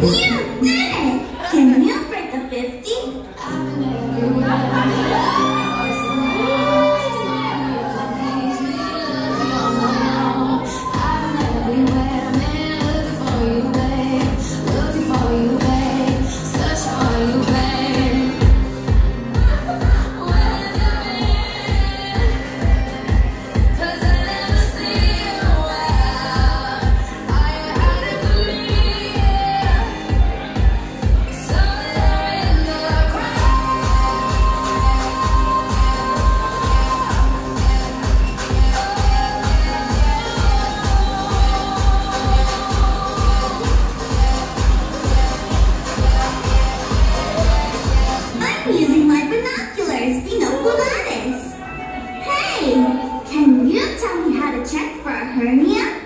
You did it! Can you break the 50? Using my binoculars, binoculares. Hey, can you tell me how to check for a hernia?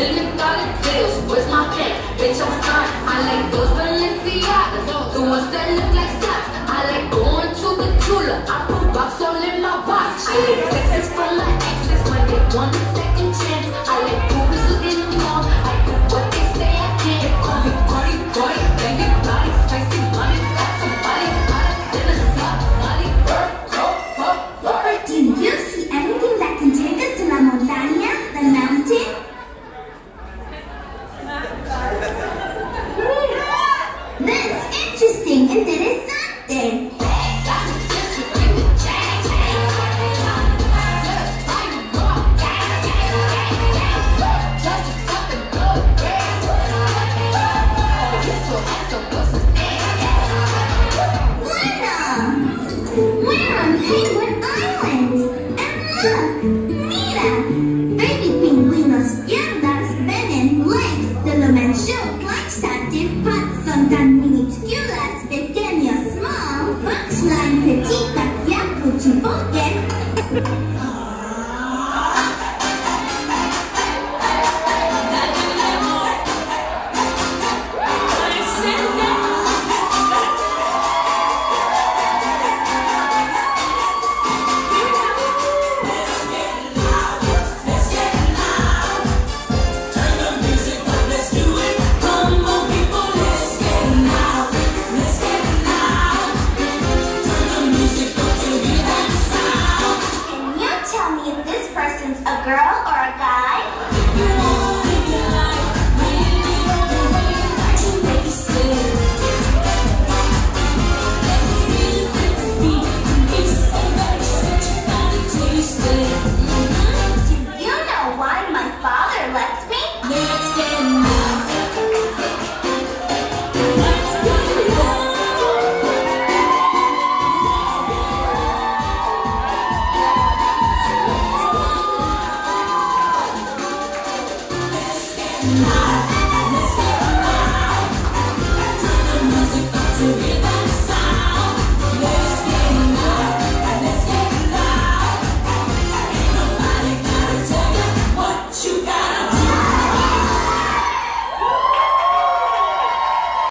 Million dollar deals. Where's my pen? Bitch, I'm fine. I like those Balenciagas, the ones that look like socks. I like going to the jeweler. I put rocks all in my watch. Oh. girl? Música